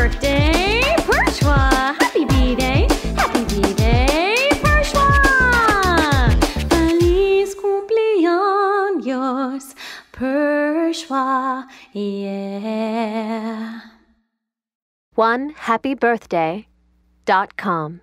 birthday, Parshva! Happy birthday, Happy B-Day, Feliz cumpleaños, Yeah! One happy birthday dot com.